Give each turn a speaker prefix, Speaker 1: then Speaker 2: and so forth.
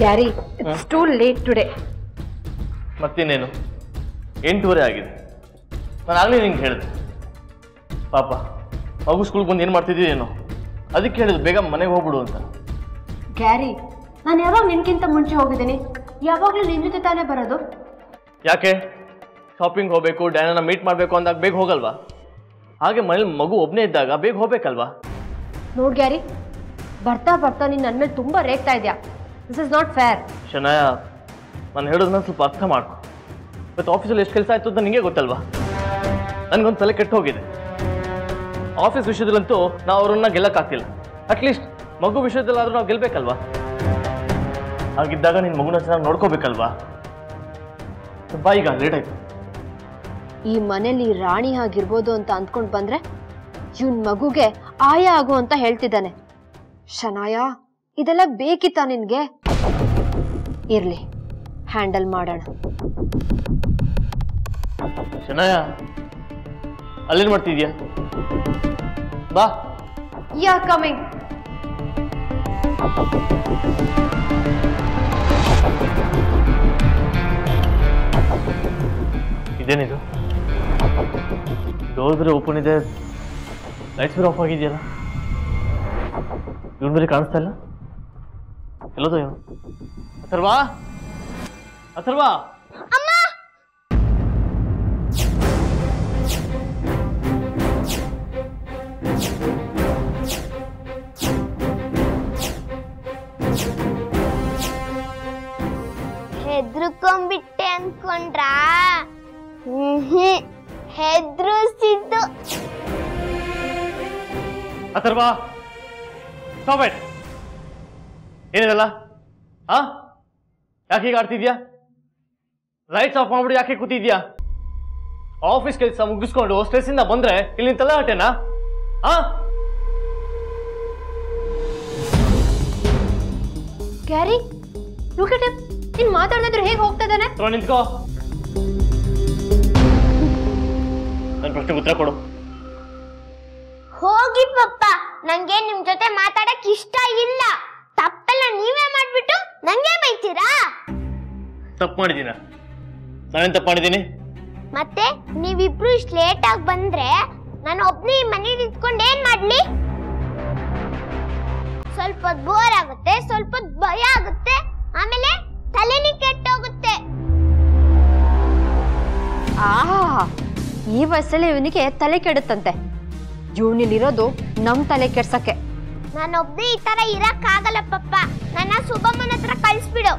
Speaker 1: Gary it's too late today
Speaker 2: ಮತ್ತಿನ್ನೇನು ಎಂಟೂವರೆ ಆಗಿದೆ. ನಾನು ಆಗಲೇ ನಿಂಗೆ ಹೇಳಿದೆ. ಪಾಪ ಮಗು ಸ್ಕೂಲ್ಗೆ ಬಂದು ಏನು ಮಾಡ್ತಿದ್ದೀನೋ ಅದಕ್ಕೆ ಹೇಳಿದ್ರು ಬೇಗ ಮನೆಗೆ ಹೋಗ್ಬಿಡು ಅಂತ.
Speaker 1: ಗ್ಯಾರಿ ನಾನು ಯಾವಾಗ ನಿನ್ಗಿಂತ ಮುಂಚೆ ಹೋಗಿದ್ದೀನಿ? ಯಾವಾಗಲೂ ನಿನ್ನ ಜೊತೆ ತಾನೇ ಬರೋದು?
Speaker 2: ಯಾಕೆ? ಶಾಪಿಂಗ್ ಹೋಗಬೇಕು ಡ್ಯಾನನ್ನ ಮೀಟ್ ಮಾಡಬೇಕು ಅಂದಾಗ ಬೇಗ ಹೋಗಲ್ವಾ? ಹಾಗೆ ಮನೇಲಿ ಮಗು ಒಬ್ಬನೇ ಇದ್ದಾಗ ಬೇಗ ಹೋಗ್ಬೇಕಲ್ವಾ?
Speaker 1: ನೋಡಿ ಗ್ಯಾರಿ ಬರ್ತಾ ಬರ್ತಾ ನೀನು ನನ್ನ ಮೇಲೆ ತುಂಬ ರೇಗ್ತಾ ಇದ್ಯಾ? This is not fair
Speaker 2: Shanaya ನಾನು ಹೇಳೋದನ್ನ ಸ್ವಲ್ಪ ಅರ್ಥ ಮಾಡ್ಕೊ. ಇವತ್ತು ಆಫೀಸಲ್ಲಿ ಎಷ್ಟು ಕೆಲಸ ಆಯ್ತು ಅಂತ ನಿಮಗೆ ಗೊತ್ತಲ್ವಾ? ನನಗೊಂದು ತಲೆ ಕೆಟ್ಟು ಹೋಗಿದೆ. ಆಫೀಸ್ ವಿಷಯದಲ್ಲಂತೂ ನಾವು ಅವ್ರನ್ನ ಗೆಲ್ಲಕ್ಕಾಗ್ತಿಲ್ಲ ಅಟ್ಲೀಸ್ಟ್ ಮಗು ವಿಷಯದಲ್ಲಾದರೂ ನಾವು ಗೆಲ್ಲಬೇಕಲ್ವಾ ಹಾಗಿದ್ದಾಗ ನಿನ್ನ ಮಗುನ ಚೆನ್ನಾಗಿ ನೋಡ್ಕೋಬೇಕಲ್ವಾ? ಬಾ ಈಗ ಲೇಟ್ ಆಯ್ತು.
Speaker 1: ಈ ಮನೇಲಿ ರಾಣಿ ಆಗಿರ್ಬೋದು ಅಂತ ಅಂದ್ಕೊಂಡು ಬಂದ್ರೆ ಇವನ್ ಮಗುಗೆ ಆಯ ಆಗು ಅಂತ ಹೇಳ್ತಿದ್ದಾನೆ. ಶನಾಯ ಇದೆಲ್ಲ ಬೇಕಿತ್ತಾ ನಿನ್ಗೆ? ಇರ್ಲಿ ಹ್ಯಾಂಡಲ್ ಮಾಡೋಣ.
Speaker 2: ಶನಾಯ ಅಲ್ಲೇನು ಮಾಡ್ತಿದ್ಯಾ? ಬಾ.
Speaker 1: Yeah coming.
Speaker 2: ಇದೇನಿದು? ಡೋರ್ ಓಪನ್ ಇದೆ ಲೈಟ್ಸ್ ಬೇರೆ ಆಫ್ ಆಗಿದೆಯಲ್ಲ? ಇವನ್ ಬೇರೆ ಕಾಣಿಸ್ತಾ ಇಲ್ಲ? ಎಲ್ಲೋದು ಇವನು ಅಥರ್ವಾ ಅಥರ್ವಾ
Speaker 3: ಹೆದ್ರುಕೊಂಡ್ಬಿಟ್ಟೆ ಅನ್ಕೊಂಡ್ರಾ ಹ್ಮ್ ಹೆದ್ರಿಸಿದ್ದು
Speaker 2: ಅಥರ್ವಾ ಸ್ಟಾಪ್ ಇಟ್ ಏನಿದೆಲ್ಲ? ಹಾ ಯಾಕೆ ಹೀಗೆ ಆಡ್ತಿದ್ಯಾ? ಲೈಟ್ಸ್ ಆಫ್ ಮಾಡ್ಬಿಟ್ಟು ಯಾಕೆ ಕೂತಿದ್ಯಾ? ಆಫೀಸ್ ಕೆಲಸ ಮುಗಿಸ್ಕೊಂಡು ಸ್ಟ್ರೆಸ್ಸಿಂದ ಬಂದ್ರೆ ಇಲ್ಲಿ ನಿನ್ ತಲೆ ಹಟ್ಟೆನಾ ಹಾ
Speaker 1: ಕ್ಯಾರಿ ಲುಕ್ ಅಟ್ ಹಿಮ್ ನೀನ್ ಮಾತಾಡ್ದಿದ್ರೆ ಹೇಗೆ ಹೋಗ್ತಾ ಇದ್ದಾನೆ?
Speaker 2: ನಿಂತ್ಕೋ. ನನ್ನ ಪ್ರಶ್ನೆಗೆ ಉತ್ತರ ಕೊಡು.
Speaker 3: ಹೋಗಿ ಪಪ್ಪ ನಂಗೆ ನಿಮ್ ಜೊತೆ ಮಾತಾಡಕ್ ಇಷ್ಟ ಇಲ್ಲ. ನೀವೇ ಮಾಡ್ಬಿಟ್ಟು ನಂಗೆ ಬೈತೀರಾ?
Speaker 2: ತಪ್ಪು ಮಾಡಿದೀನ ನಾನೇನ್ ತಪ್ಪು ಮಾಡಿದ್ದೀನಿ?
Speaker 3: ಮತ್ತೆ ನೀವಿಬ್ರು ಇಷ್ಟು ಲೇಟ್ ಆಗಿ ಬಂದ್ರೆ ನಾನು ಒಬ್ನೇ ಈ ಮನೇಲಿ ಇದ್ಕೊಂಡು ಏನ್ ಮಾಡ್ಲಿ? ಸ್ವಲ್ಪ ಬೋರ್ ಆಗುತ್ತೆ ಸ್ವಲ್ಪ ಭಯ ಆಗುತ್ತೆ ಆಮೇಲೆ ತಲೆನೇ ಕೆಟ್ಟೋಗುತ್ತೆ.
Speaker 1: ಆ ಈ ವಯಸ್ಸಲ್ಲಿ ಇವನಿಗೆ ತಲೆ ಕೆಡುತ್ತಂತೆ. ಇವನಿಲ್ಲಿರೋದು ನಮ್ ತಲೆ ಕೆಡ್ಸಕ್ಕೆ.
Speaker 3: ನಾನೊಬ್ಬನೇ ಈ ತರ ಇರಕ್ಕಾಗಲ್ಲ ಪಪ್ಪ. ನನ್ನ ಸುಬ್ಬಮ್ಮನ ಹತ್ರ ಕಳಿಸ್ಬಿಡು.